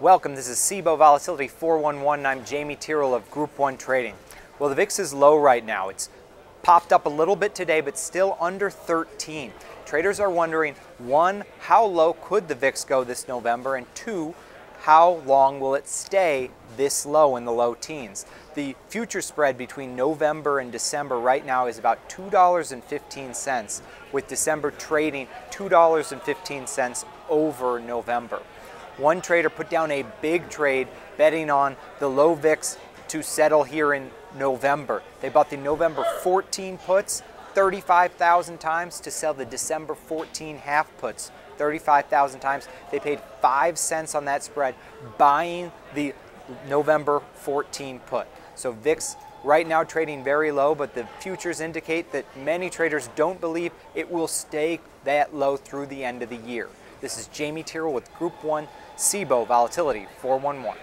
Welcome, this is Cboe Volatility 411 and I'm Jamie Tyrrell of Group 1 Trading. Well, the VIX is low right now. It's popped up a little bit today, but still under 13. Traders are wondering, one, how low could the VIX go this November? And two, how long will it stay this low in the low teens? The future spread between November and December right now is about $2.15, with December trading $2.15 over November. One trader put down a big trade betting on the low VIX to settle here in November. They bought the November 14 puts 35,000 times to sell the December 14 half puts 35,000 times. They paid 5 cents on that spread buying the November 14 put. So VIX right now trading very low, but the futures indicate that many traders don't believe it will stay that low through the end of the year. This is Jamie Tyrrell with Group 1 Cboe Volatility 411.